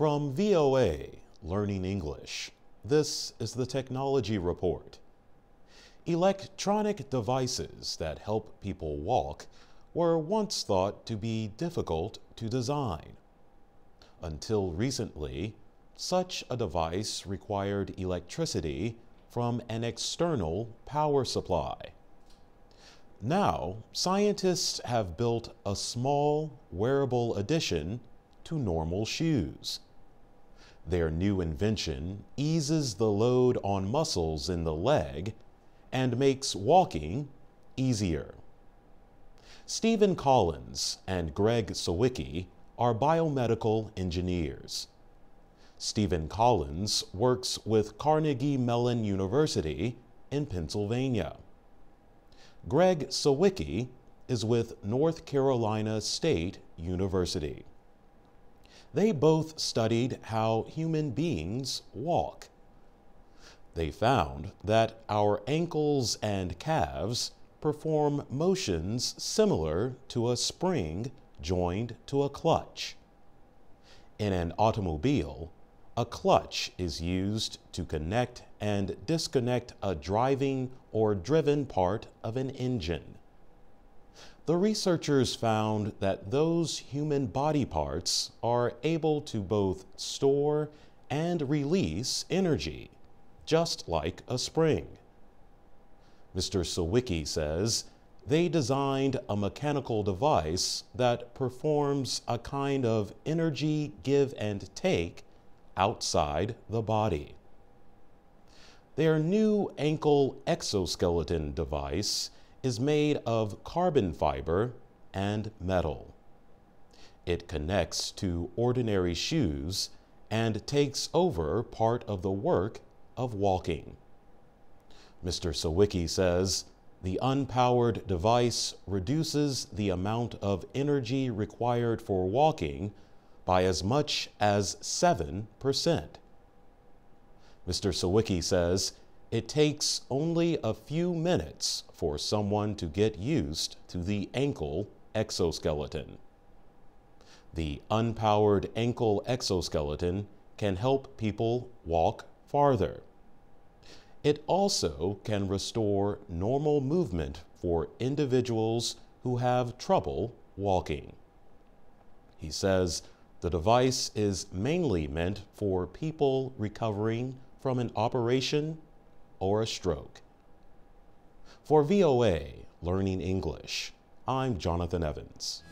From VOA, Learning English, this is the Technology Report. Electronic devices that help people walk were once thought to be difficult to design. Until recently, such a device required electricity from an external power supply. Now, scientists have built a small, wearable addition to normal shoes. Their new invention eases the load on muscles in the leg and makes walking easier. Steven Collins and Greg Sawicki are biomedical engineers. Steven Collins works with Carnegie Mellon University in Pennsylvania. Greg Sawicki is with North Carolina State University. They both studied how human beings walk. They found that our ankles and calves perform motions similar to a spring joined to a clutch. In an automobile, a clutch is used to connect and disconnect a driving or driven part of an engine. The researchers found that those human body parts are able to both store and release energy, just like a spring. Mr. Sawicki says they designed a mechanical device that performs a kind of energy give and take outside the body. Their new ankle exoskeleton device is made of carbon fiber and metal. It connects to ordinary shoes and takes over part of the work of walking. Mr. Sawicki says the unpowered device reduces the amount of energy required for walking by as much as 7%. Mr. Sawicki says it takes only a few minutes for someone to get used to the ankle exoskeleton. The unpowered ankle exoskeleton can help people walk farther. It also can restore normal movement for individuals who have trouble walking. He says the device is mainly meant for people recovering from an operation or a stroke. For VOA Learning English, I'm Jonathan Evans.